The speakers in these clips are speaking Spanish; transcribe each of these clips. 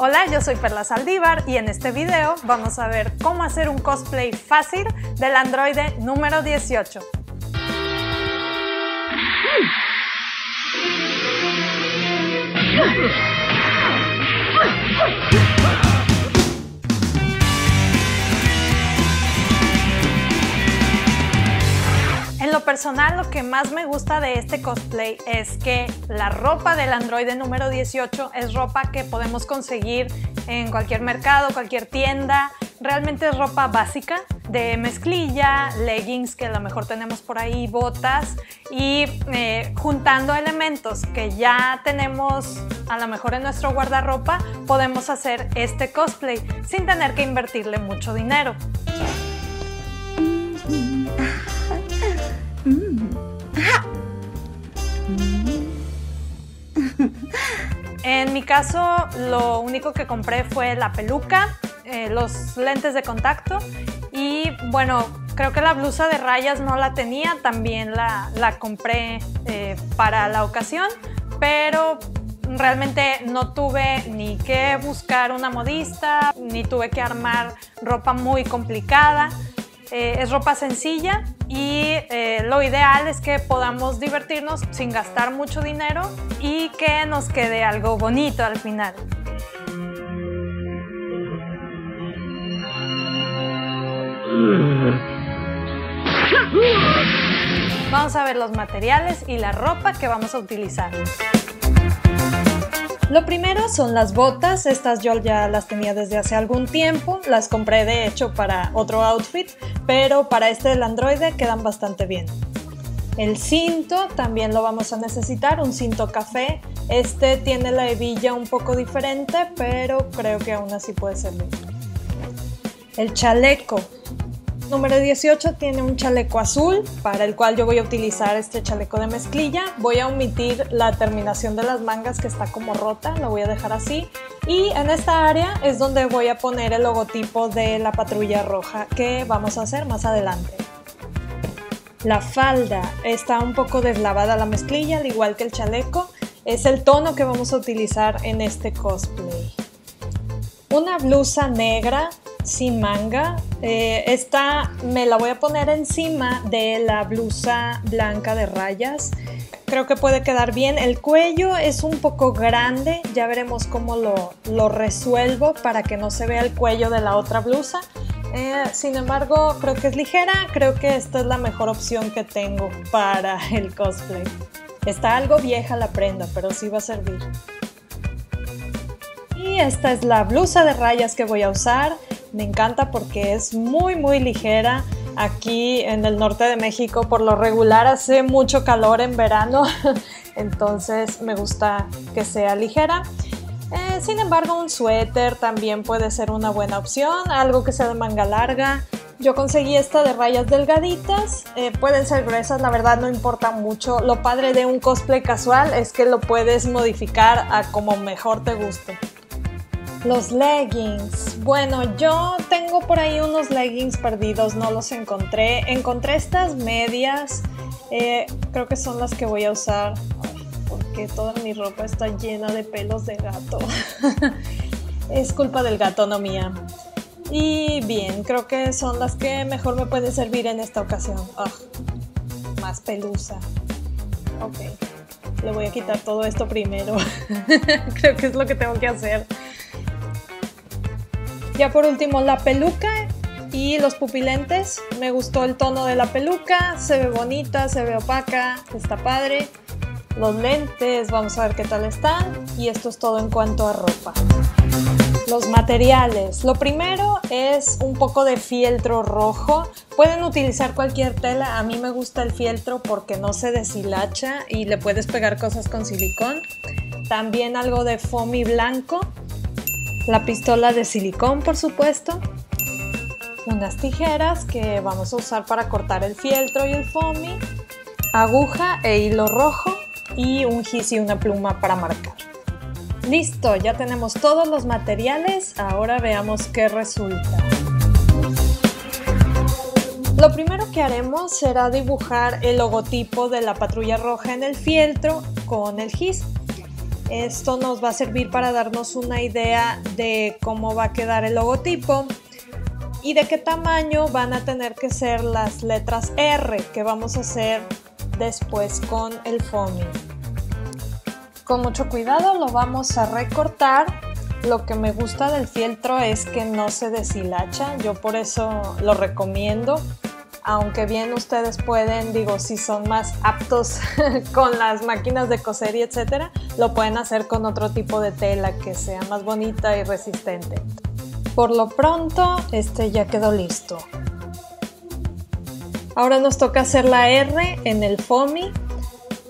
Hola, yo soy Perla Saldívar y en este video vamos a ver cómo hacer un cosplay fácil del androide número 18. Personal, lo que más me gusta de este cosplay es que la ropa del androide número 18 es ropa que podemos conseguir en cualquier mercado, cualquier tienda. Realmente es ropa básica de mezclilla, leggings que a lo mejor tenemos por ahí, botas y eh, juntando elementos que ya tenemos a lo mejor en nuestro guardarropa podemos hacer este cosplay sin tener que invertirle mucho dinero. En mi caso, lo único que compré fue la peluca, eh, los lentes de contacto y bueno, creo que la blusa de rayas no la tenía, también la, compré eh, para la ocasión, pero realmente no tuve ni que buscar una modista, ni tuve que armar ropa muy complicada. Eh, es ropa sencilla y eh, lo ideal es que podamos divertirnos sin gastar mucho dinero y que nos quede algo bonito al final. Vamos a ver los materiales y la ropa que vamos a utilizar. Lo primero son las botas, estas yo ya las tenía desde hace algún tiempo, las compré de hecho para otro outfit, pero para este del androide quedan bastante bien. El cinto también lo vamos a necesitar, un cinto café. Este tiene la hebilla un poco diferente, pero creo que aún así puede servir. El chaleco, Número 18 tiene un chaleco azul para el cual yo voy a utilizar este chaleco de mezclilla. Voy a omitir la terminación de las mangas que está como rota, lo voy a dejar así. Y en esta área es donde voy a poner el logotipo de la patrulla roja que vamos a hacer más adelante. La falda está un poco deslavada la mezclilla, al igual que el chaleco. Es el tono que vamos a utilizar en este cosplay. Una blusa negra sin manga. Eh, esta me la voy a poner encima de la blusa blanca de rayas. Creo que puede quedar bien. El cuello es un poco grande. Ya veremos cómo lo, resuelvo para que no se vea el cuello de la otra blusa. Eh, sin embargo, creo que es ligera. Creo que esta es la mejor opción que tengo para el cosplay. Está algo vieja la prenda, pero sí va a servir. Y esta es la blusa de rayas que voy a usar. Me encanta porque es muy muy ligera. Aquí en el norte de México por lo regular hace mucho calor en verano, entonces me gusta que sea ligera. Eh, sin embargo, un suéter también puede ser una buena opción, algo que sea de manga larga. Yo conseguí esta de rayas delgaditas, eh, pueden ser gruesas, la verdad no importa mucho. Lo padre de un cosplay casual es que lo puedes modificar a como mejor te guste. Los leggings. Bueno, yo tengo por ahí unos leggings perdidos, no los encontré. Encontré estas medias, eh, creo que son las que voy a usar porque toda mi ropa está llena de pelos de gato. es culpa del gato, no mía. Y bien, creo que son las que mejor me pueden servir en esta ocasión. más pelusa. Ok, le voy a quitar todo esto primero. creo que es lo que tengo que hacer. Ya por último la peluca y los pupilentes. Me gustó el tono de la peluca, se ve bonita, se ve opaca, está padre. Los lentes, vamos a ver qué tal están. Y esto es todo en cuanto a ropa. Los materiales. Lo primero es un poco de fieltro rojo. Pueden utilizar cualquier tela. A mí me gusta el fieltro porque no se deshilacha y le puedes pegar cosas con silicón. También algo de foamy blanco la pistola de silicón por supuesto, unas tijeras que vamos a usar para cortar el fieltro y el foamy, aguja e hilo rojo y un gis y una pluma para marcar. Listo, ya tenemos todos los materiales, ahora veamos qué resulta. Lo primero que haremos será dibujar el logotipo de la patrulla roja en el fieltro con el gis. Esto nos va a servir para darnos una idea de cómo va a quedar el logotipo y de qué tamaño van a tener que ser las letras R que vamos a hacer después con el foamy. Con mucho cuidado lo vamos a recortar. Lo que me gusta del fieltro es que no se deshilacha, yo por eso lo recomiendo. Aunque bien ustedes pueden, digo, si son más aptos con las máquinas de coser y etcétera, lo pueden hacer con otro tipo de tela que sea más bonita y resistente. Por lo pronto, este ya quedó listo. Ahora nos toca hacer la R en el foamy.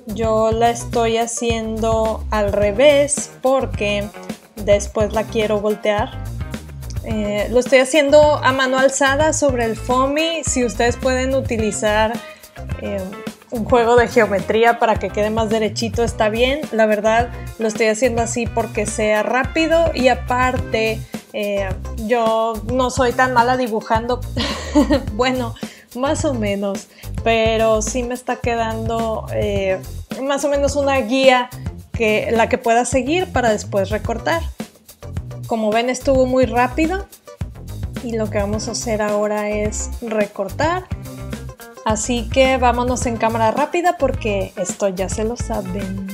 Yo la estoy haciendo al revés porque después la quiero voltear. Eh, lo estoy haciendo a mano alzada sobre el foamy. Si ustedes pueden utilizar eh, un juego de geometría para que quede más derechito está bien. La verdad lo estoy haciendo así porque sea rápido y aparte eh, yo no soy tan mala dibujando, bueno, más o menos, pero sí me está quedando más o menos una guía que la que pueda seguir para después recortar. Como ven estuvo muy rápido y lo que vamos a hacer ahora es recortar. Así que vámonos en cámara rápida porque esto ya se lo saben.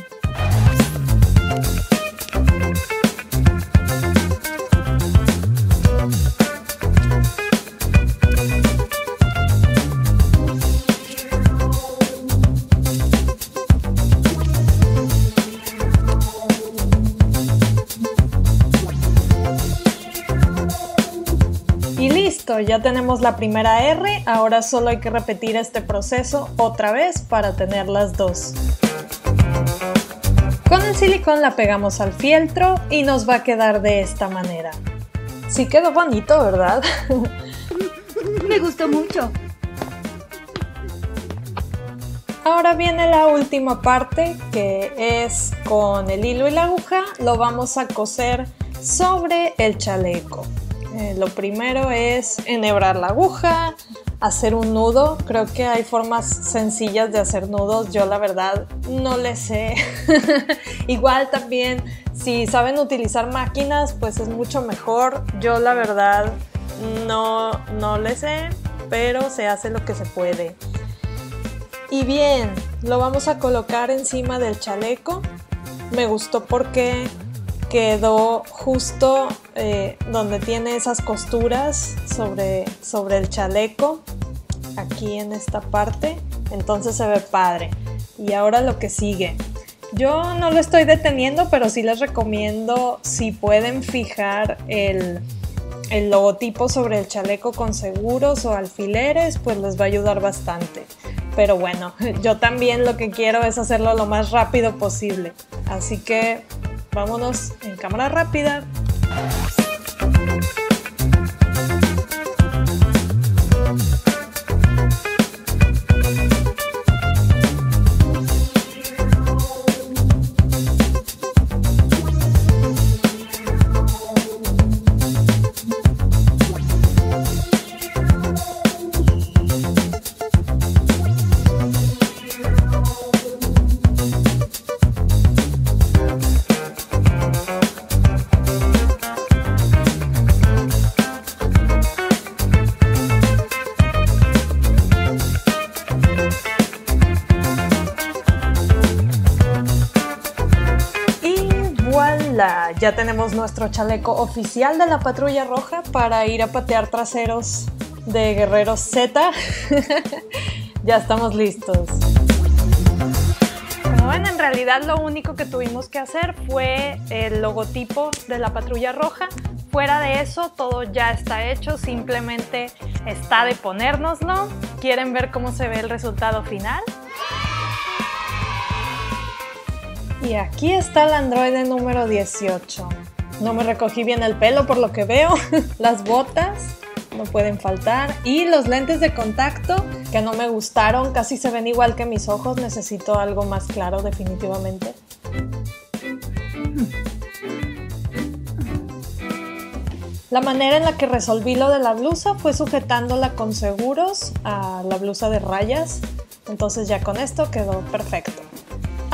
Ya tenemos la primera R, ahora solo hay que repetir este proceso otra vez para tener las dos. Con el silicón la pegamos al fieltro y nos va a quedar de esta manera. Sí quedó bonito, ¿verdad? Me gustó mucho. Ahora viene la última parte que es con el hilo y la aguja lo vamos a coser sobre el chaleco. Eh, lo primero es enhebrar la aguja, hacer un nudo. Creo que hay formas sencillas de hacer nudos. Yo la verdad no le sé. Igual también si saben utilizar máquinas pues es mucho mejor. Yo la verdad no, no le sé, pero se hace lo que se puede. Y bien, lo vamos a colocar encima del chaleco. Me gustó porque quedó justo eh, donde tiene esas costuras sobre, sobre el chaleco, aquí en esta parte, entonces se ve padre. Y ahora lo que sigue. Yo no lo estoy deteniendo, pero sí les recomiendo si pueden fijar el, el logotipo sobre el chaleco con seguros o alfileres, pues les va a ayudar bastante. Pero bueno, yo también lo que quiero es hacerlo lo más rápido posible. Así que vámonos en cámara rápida. Ya tenemos nuestro chaleco oficial de la patrulla roja para ir a patear traseros de guerreros Z. ya estamos listos. Como ven, en realidad lo único que tuvimos que hacer fue el logotipo de la patrulla roja. Fuera de eso, todo ya está hecho, simplemente está de ponérnoslo. ¿Quieren ver cómo se ve el resultado final? Y aquí está el androide número 18. No me recogí bien el pelo por lo que veo. Las botas no pueden faltar. Y los lentes de contacto que no me gustaron. Casi se ven igual que mis ojos. Necesito algo más claro definitivamente. La manera en la que resolví lo de la blusa fue sujetándola con seguros a la blusa de rayas. Entonces ya con esto quedó perfecto.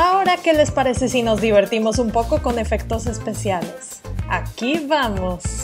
Ahora, ¿qué les parece si nos divertimos un poco con efectos especiales? Aquí vamos.